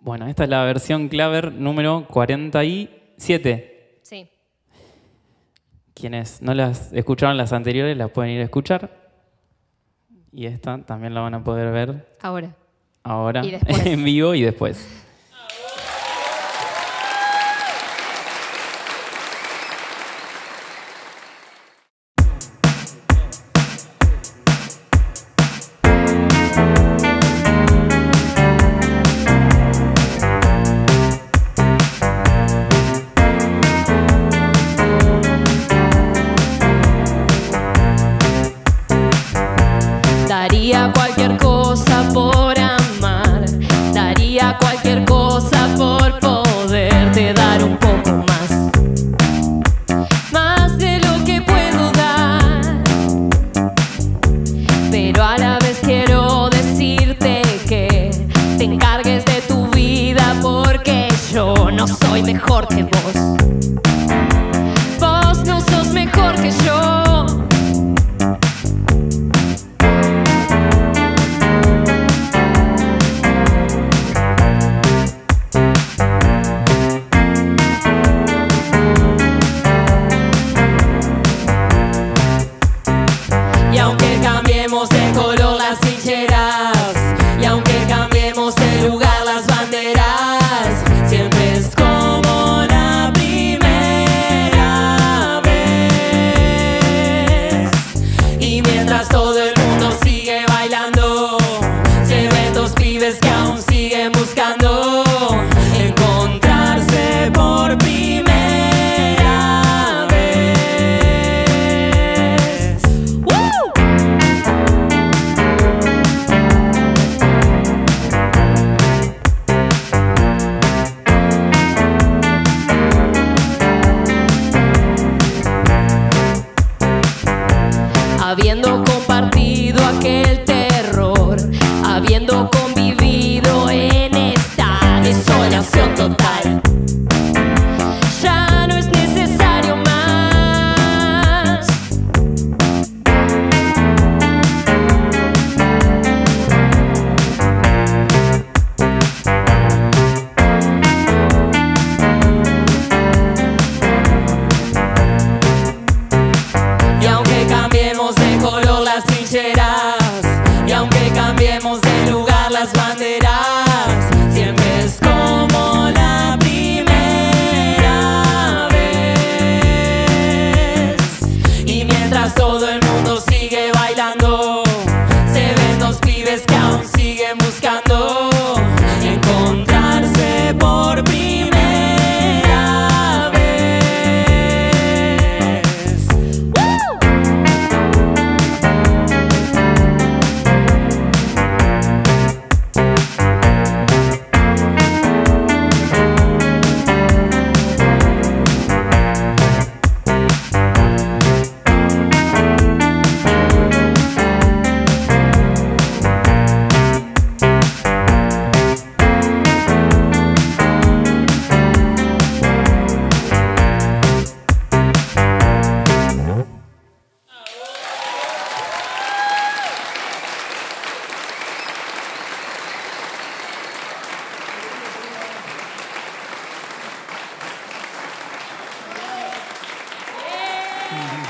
Bueno, esta es la versión Claver número 47. Sí. Quienes no las escucharon las anteriores las pueden ir a escuchar. Y esta también la van a poder ver Ahora. ahora Y en vivo y después. No soy mejor que vos. Vos no sos mejor que yo. Y aunque cambiemos de color mientras todo viendo cómo Mm-hmm.